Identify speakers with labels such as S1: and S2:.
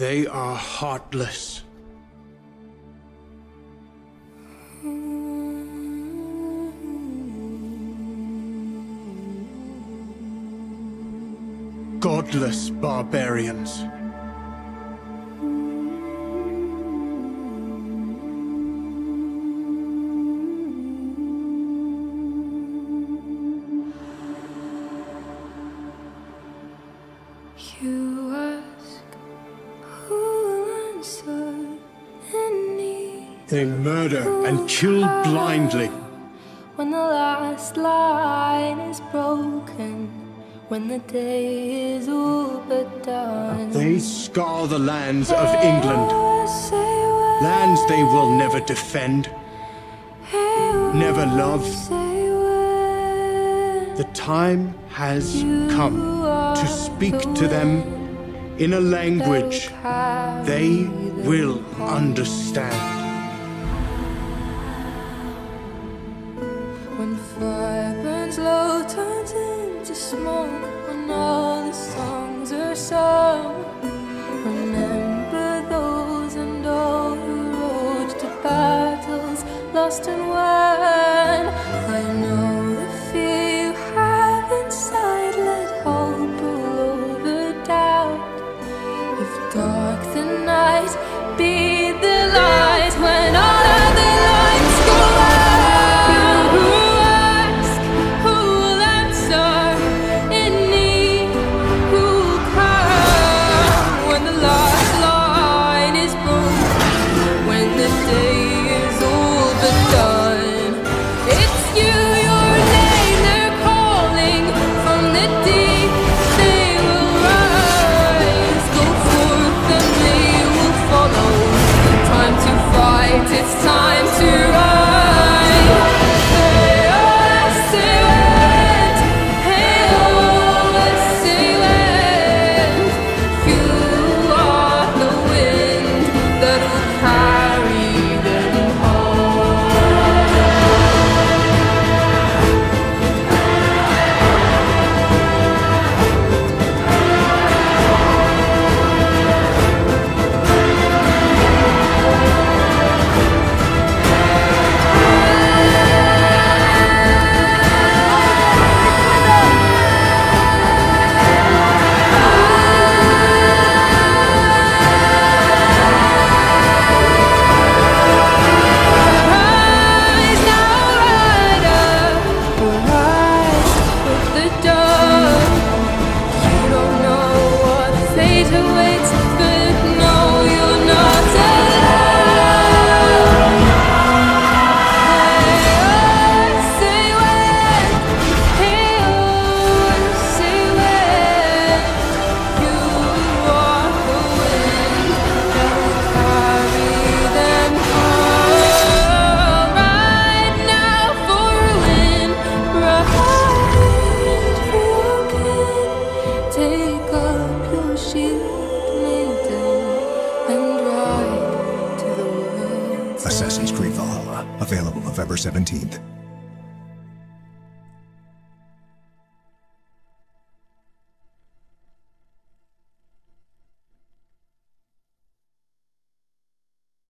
S1: They are heartless. Godless barbarians. They murder and kill blindly.
S2: When the last line is broken, when the day is all but done.
S1: They scar the lands of England. Lands they will never defend, never love. The time has come to speak to them in a language they will understand.
S2: When fire burns low, turns into smoke. dark the night, be the
S3: Assassin's Creed Valhalla, available November 17th.